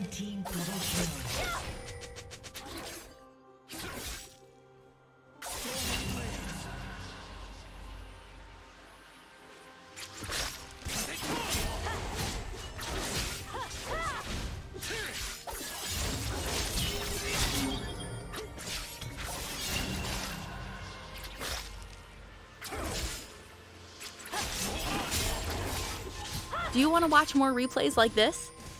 Red team double kill. Do you want to watch more replays like this?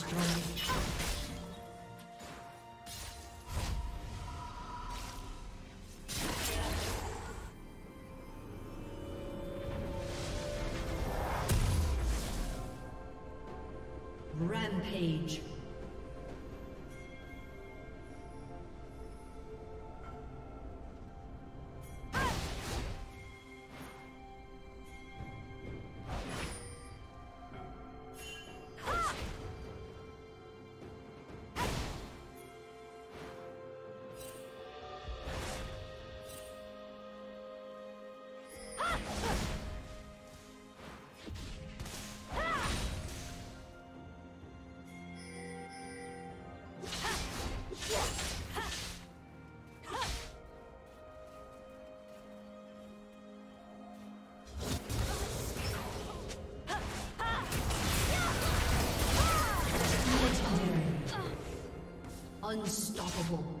Destroyed. Rampage. Unstoppable.